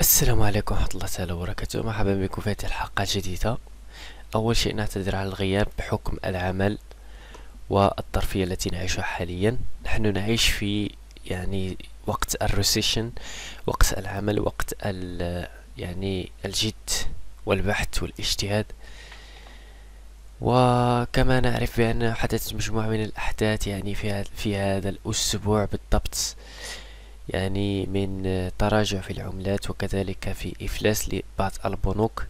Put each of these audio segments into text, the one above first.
السلام عليكم ورحمة الله تعالى وبركاته. مرحبا بكم في هذه الحلقة الجديدة. أول شيء نعتذر على الغياب بحكم العمل والظرفية التي نعيشها حاليا. نحن نعيش في يعني وقت الريسيشن وقت العمل وقت يعني الجد والبحث والاجتهاد. وكما نعرف بأن حدثت مجموعة من الأحداث يعني في, في هذا الأسبوع بالضبط. يعني من تراجع في العملات وكذلك في إفلاس لبعض البنوك.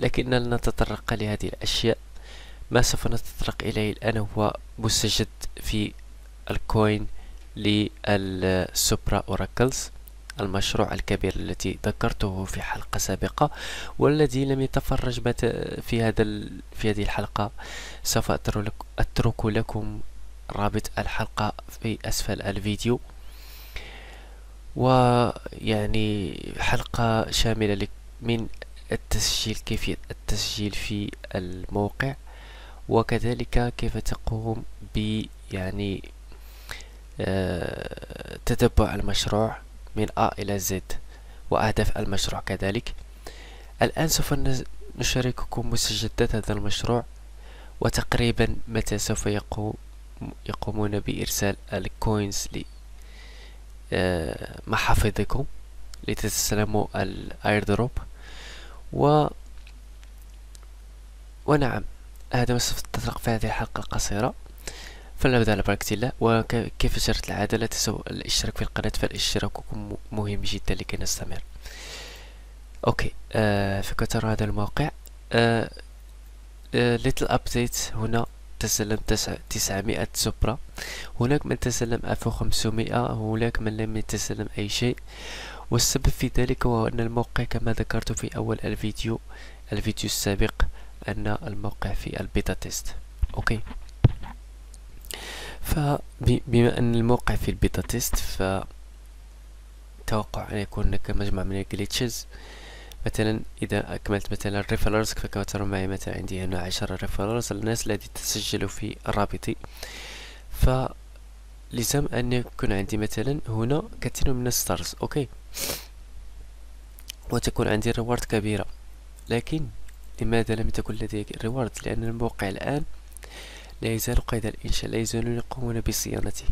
لكن لن نتطرق لهذه الأشياء؟ ما سوف نتطرق إليه الآن هو مستجد في ال coin لل Supraoracles المشروع الكبير الذي ذكرته في حلقة سابقة والذي لم يتفرج في هذا في هذه الحلقة. سوف أترك لكم رابط الحلقة في أسفل الفيديو. ويعني حلقة شاملة من التسجيل كيفية التسجيل في الموقع وكذلك كيف تقوم ب يعني آه، تتبع المشروع من A إلى Z وأهداف المشروع كذلك. الآن سوف نشارككم مستجدات هذا المشروع وتقريبا متى سوف يقوم يقومون بإرسال ال coins آه، محافظكم لتستلموا ال airdrop. و ونعم هذا ما سوف نتطرق في هذه الحلقة القصيرة فلنبدأ على بركة الله. وكيف جرت العادة لا تنسوا الاشتراك في القناة فالاشتراك مهم جدا لكي نستمر. okay. آه فكتروا هذا الموقع. آه آه little update هنا. تسلم تسعمائة سوبرا هناك من تسلم ألف وخمسمائة هناك من لم يتسلم أي شيء. والسبب في ذلك هو أن الموقع كما ذكرت في أول الفيديو الفيديو السابق أن الموقع في ال beta test. okay. فبما أن الموقع في ال beta test ف توقع أن يكون هناك مجموعة من ال glitches. مثلا إذا أكملت مثلا ال referrals فكما ترون معي مثلا عندي هنا عشرة referrals الناس الذي تسجلوا في رابطي. فلزم أن يكون عندي مثلا هنا كثير من ال stars okay؟ وتكون عندي reward كبيرة. لكن لماذا لم تكن لدي reward؟ لأن الموقع الآن لا يزال قيد الإنشاء لا يزالون يقومون بصيانته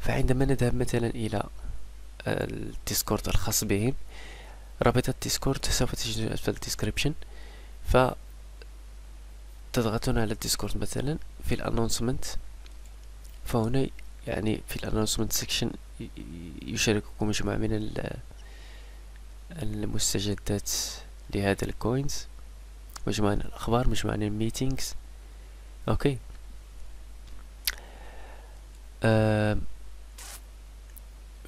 فعندما نذهب مثلا إلى الديسكورد الخاص بهم رابط الديسكورد سوف تجد أسفل ال description ف تضغطون على الديسكورد مثلا في ال announcement فهنا يعني في ال announcement section يشارككم مجموعة من المستجدات لهذا ال coins مجموعة من الأخبار مجموعة من ال meetings أوكي. آه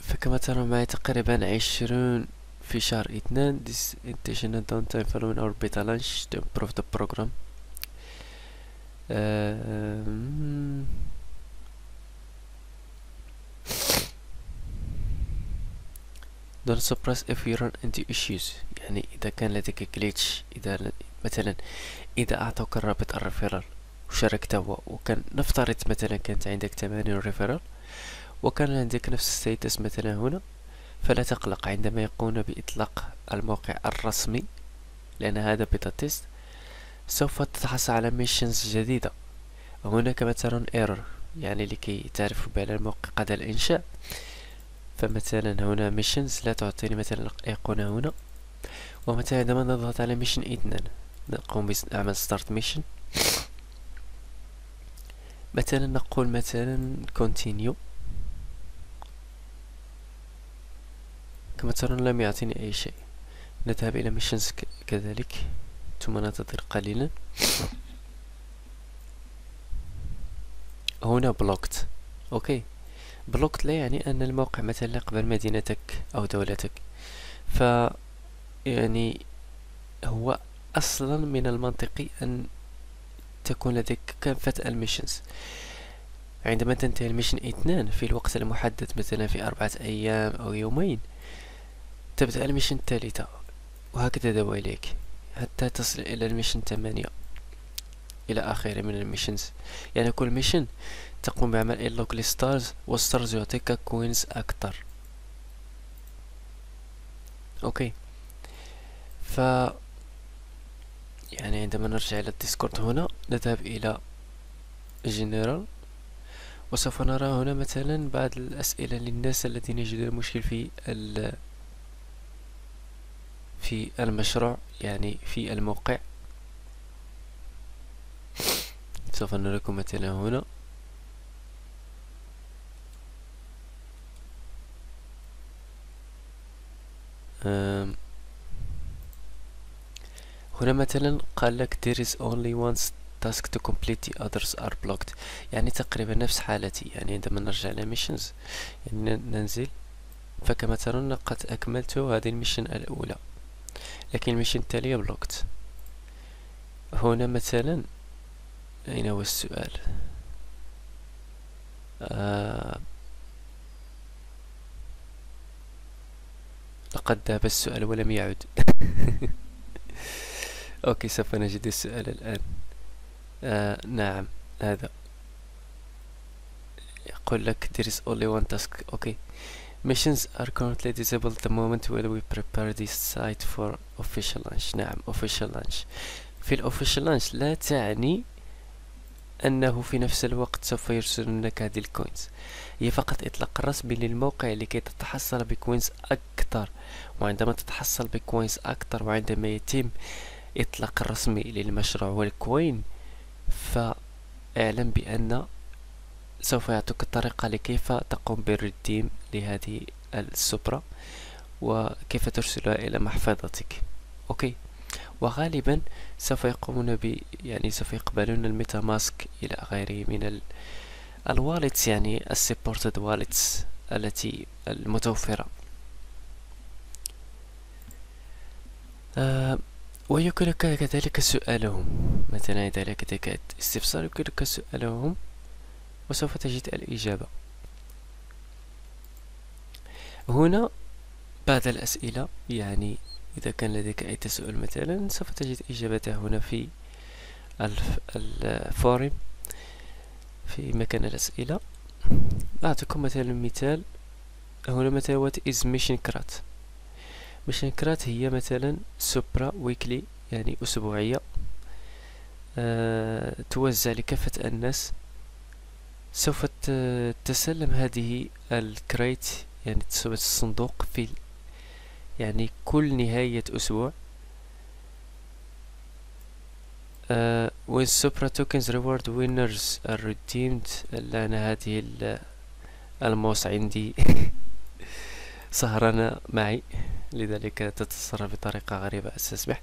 فكما ترون معي تقريبا عشرون في شهر اثنان this intentional downtime following our beta launch to improve the program. Um, don't suppress if you run into issues. يعني إذا كان لديك glitch إذا مثلا إذا أعطوك الرابط ال referral وشاركته وكان نفترض مثلا كانت عندك 80 referral وكان عندك نفس ال status مثلا هنا. فلا تقلق عندما يقومون بإطلاق الموقع الرسمي لأن هذا beta test سوف تتحصل على missions جديدة. هنا كما ترون error يعني لكي تعرفوا بأن الموقع قيد الإنشاء. فمثلا هنا missions لا تعطيني مثلا الأيقونة هنا. ومثلا عندما نضغط على mission اثنان نقوم بعمل start mission مثلا نقول مثلا continue كما ترون لم يعطيني أي شيء. نذهب إلى missions كذلك. ثم ننتظر قليلا. هنا blocked okay. blocked لا يعني أن الموقع مثلا يقبل مدينتك أو دولتك. ف يعني هو أصلا من المنطقي أن تكون لديك كافة ال missions. عندما تنتهي ال mission اثنان في الوقت المحدد مثلا في أربعة أيام أو يومين. تبدأ ال mission الثالثة وهكذا دواليك حتى تصل إلى ال mission ثمانية إلى آخره من ال missions. يعني كل mission تقوم بعمل unlock ل stars وال stars يعطيك coins أكتر. okay. ف يعني عندما نرجع إلى الديسكورد هنا نذهب إلى جنرال. وسوف نرى هنا مثلا بعض الأسئلة للناس الذين يجدون مشكل في في المشروع يعني في الموقع. سوف نراكم مثلا هنا. هنا مثلا قال لك there is only one task to complete the others are blocked. يعني تقريبا نفس حالتي يعني عندما نرجع missions يعني ننزل. فكما ترون قد أكملت هذه ال mission الأولى. لكن ال mission التالية blocked. هنا مثلا أين هو السؤال؟ آه لقد ذهب السؤال ولم يعد. okay سوف نجد السؤال الآن. آه نعم هذا. يقول لك there is only one task. okay. Missions are currently disabled the moment while we prepare the site for official launch. نعم official launch. في ال official launch لا تعني أنه في نفس الوقت سوف يرسلون لك هذه ال coins هي فقط إطلاق رسمي للموقع لكي تتحصل ب coins أكثر. وعندما تتحصل ب coins أكثر وعندما يتم إطلاق الرسمي للمشروع وال coin فاعلم بأن سوف يعطيك الطريقة لكيف تقوم بال redeem لهذه السوبرا وكيف ترسلها إلى محفظتك. okay. وغالبا سوف يقومون ب يعني سوف يقبلون الميتا ماسك إلى غيره من ال الوالتس يعني السيبورتد والتس التي المتوفرة. آه ويمكنك كذلك سؤالهم. مثلا إذا لديك استفسار يمكنك سؤالهم وسوف تجد الإجابة. هنا بعض الأسئلة يعني إذا كان لديك أي تساؤل مثلا سوف تجد إجابته هنا في ال forum في مكان الأسئلة. أعطيكم مثلا مثال. هنا مثلا what is mission crate mission crate هي مثلا سوبرا weekly يعني أسبوعية. أه توزع لكافة الناس سوف تسلم هذه ال crate يعني تثبت الصندوق في يعني كل نهاية أسبوع. uh, when Supra tokens reward winners are redeemed هذه الموس عندي سهرانة معي لذلك تتصرف بطريقة غريبة أستسمح.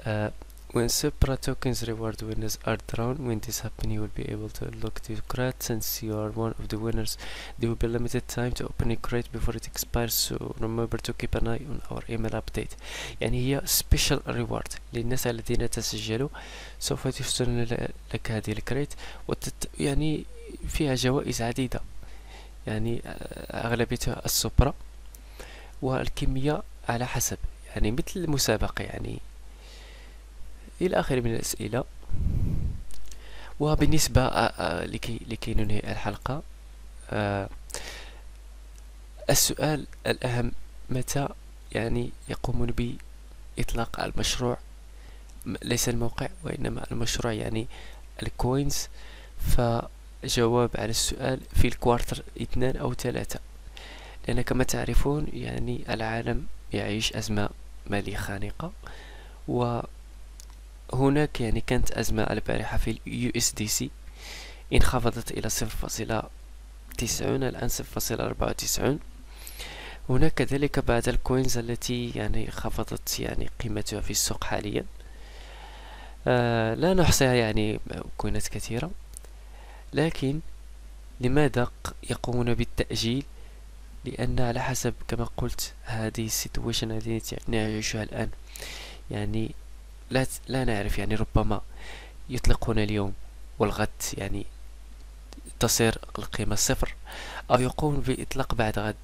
uh, When Supra tokens reward winners are drawn, when this happens you will be able to unlock the crate since you are one of the winners. There will be limited time to open a crate before it expires so remember to keep an eye on our email update. يعني هي special reward للناس الذين تسجلوا سوف يرسلون لك هذه الكريت وتت يعني فيها جوائز عديدة يعني أغلبيتها السوبرا والكمية على حسب يعني مثل المسابقة يعني إلى آخره من الأسئلة. وبالنسبة آه، آه، لكي, لكي ننهي الحلقة آه، السؤال الأهم متى يعني يقومون بإطلاق المشروع؟ ليس الموقع وإنما المشروع يعني ال coins. فجواب على السؤال في ال quarter اثنان أو ثلاثة. لأن كما تعرفون يعني العالم يعيش أزمة مالية خانقة. و هناك يعني كانت أزمة البارحة في ال USDC. انخفضت إلى صفر فاصلة تسعون الآن صفر فاصلة أربعة وتسعون. هناك كذلك بعض ال coins التي يعني خفضت يعني قيمتها في السوق حاليا. آه لا نحصيها يعني coin ات كثيرة. لكن لماذا يقومون بالتأجيل؟ لأن على حسب كما قلت هذه ال situation التي نعيشها الآن. يعني لا لا نعرف يعني ربما يطلقون اليوم والغد يعني تصير القيمة صفر أو يقوم بإطلاق بعد غد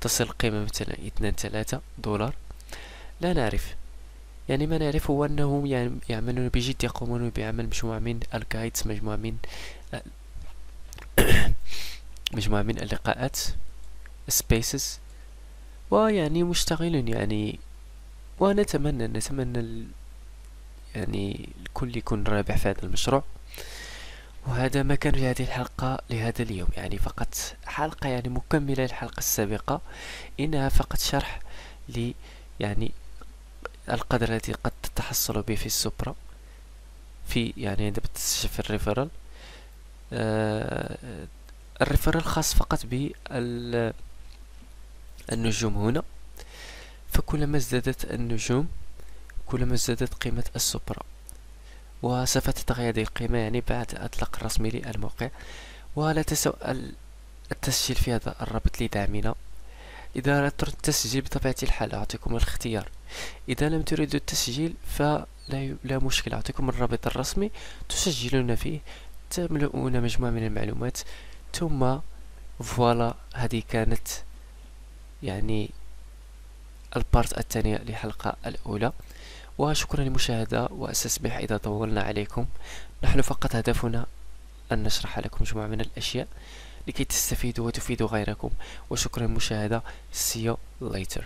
تصل القيمة مثلا اثنان ثلاثة دولار. لا نعرف. يعني ما نعرف هو أنهم يعني يعملون بجد يقومون بعمل مجموعة من ال guides مجموعة من مجموعة من اللقاءات spaces ويعني مشتغلون يعني. ونتمنى نتمنى يعني الكل يكون رابح في هذا المشروع. وهذا ما كان في هذه الحلقة لهذا اليوم. يعني فقط حلقة يعني مكملة للحلقة السابقة. إنها فقط شرح ل يعني القدر الذي قد تتحصل به في السوبرا. في يعني عندما تستشف الريفرال. آه الريفرال خاص فقط بالنجوم هنا. فكلما ازدادت النجوم كلما ازدادت قيمة السوبرا وسوف تتغير هذه القيمة يعني بعد الإطلاق الرسمي للموقع. ولا تنسوا التسجيل في هذا الرابط لدعمنا. إذا أردت التسجيل بطبيعة الحال أعطيكم الاختيار. إذا لم تريدوا التسجيل فلا لا مشكلة أعطيكم الرابط الرسمي تسجلون فيه تملؤون مجموعة من المعلومات ثم voilà هذه كانت يعني ال part الثانية للحلقة الأولى. وشكرا للمشاهدة وأستسمح إذا طولنا عليكم. نحن فقط هدفنا أن نشرح لكم مجموعة من الأشياء لكي تستفيدوا وتفيدوا غيركم. وشكرا للمشاهدة. See you later.